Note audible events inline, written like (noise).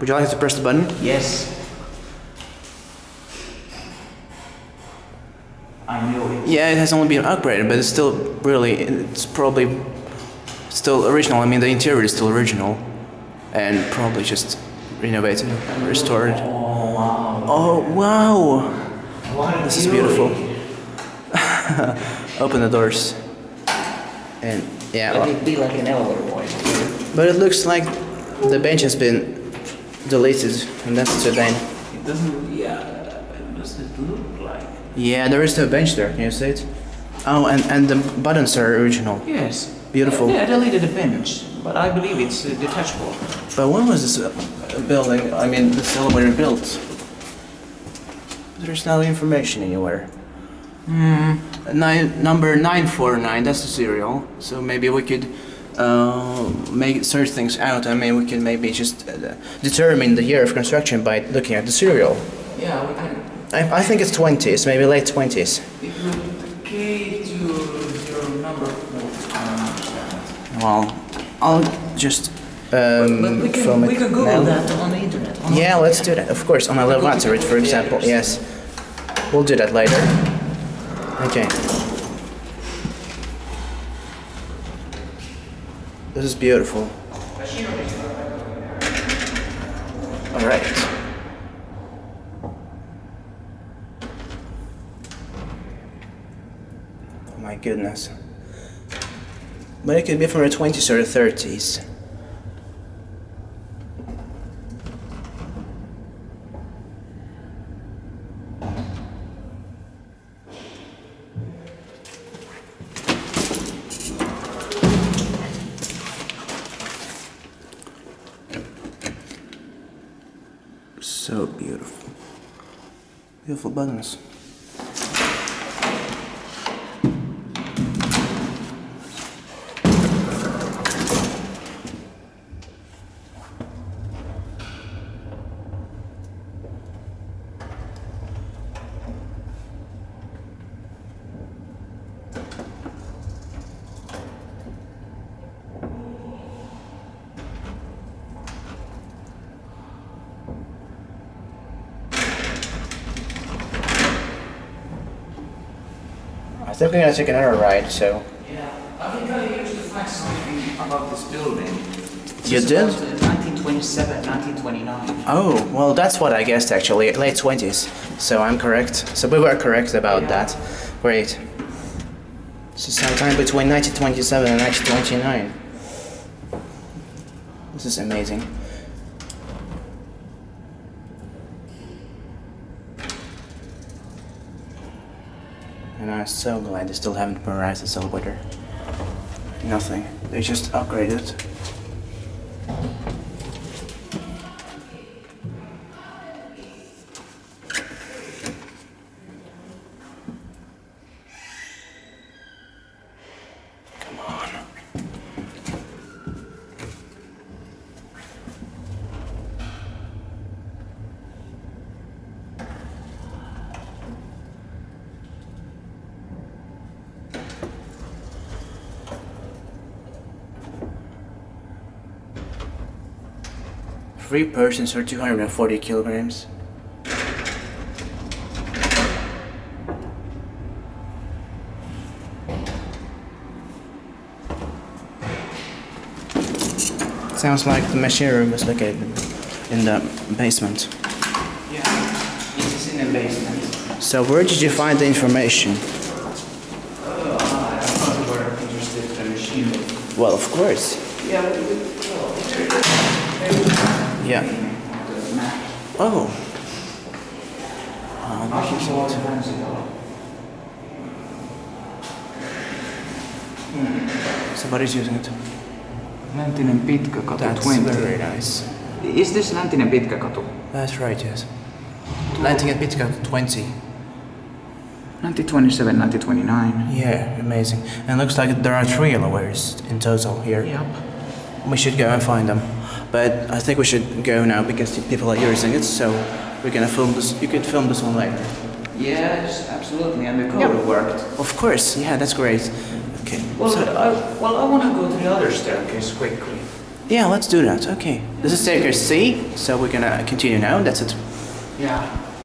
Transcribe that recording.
Would you like us to press the button? Yes. I knew it. Yeah, it has only been upgraded, but it's still really, it's probably still original. I mean, the interior is still original, and probably just renovated and restored. Oh wow. Oh wow! What This is beautiful. (laughs) Open the doors, and yeah, well, it be like an elevator boy. but it looks like the bench has been deleted, and that's too bad. It doesn't. Yeah. What does it look like? Yeah, there is no bench there. Can you see it? Oh, and and the buttons are original. Yes. Beautiful. Yeah, I deleted the bench, but I believe it's uh, detachable. But when was this uh, building, I mean, this elevator built? There's no information anywhere. Hmm. Nine, number 949, that's the serial. So maybe we could uh, make search things out. I mean, we can maybe just uh, determine the year of construction by looking at the serial. Yeah, we can. I, I think it's 20s, maybe late 20s. It would K to your number four. I don't understand. Well, I'll just um, But we film can, it we can Google now. that on the internet. on Yeah, let's do that. Of course, on a level answer for example. Yes, we'll do that later. Okay. This is beautiful. All right. Oh my goodness. But it could be from the 20s or the 30s. So beautiful. Beautiful buttons. I think we're gonna take another ride, so. Yeah, I think I actually find something about this building. You It's did? about, uh, 1927, 1929. Oh, well, that's what I guessed actually, late 20s. So I'm correct. So we were correct about that. Great. So sometime between 1927 and 1929. This is amazing. And I'm so glad they still haven't memorized the elevator. Nothing. They just upgraded. Three persons or 240 kilograms. Sounds like the machine room is located in the basement. Yeah, it is in the basement. So where did you find the information? Uh, I thought you were interested in the machine. Well, of course. Yeah, but it- well, Yeah. Oh. I think so all times. Somebody's using it. Läntinen Pitkäkatu That's 20. very nice. Is this Läntinen Pitkäkatu? That's right, yes. Landing at Pitka 20. 1927, 1929. Yeah, amazing. And looks like there are three elevators in total here. Yep. We should go and find them. But I think we should go now because people are using it, so we're gonna film this. You could film this one later. Yes, absolutely, and the code worked. Of course, yeah, that's great. Okay. Well, so- I, well, I want to go to the other staircase quickly. Yeah, let's do that. Okay. This is staircase C, so we're gonna continue now. That's it. Yeah.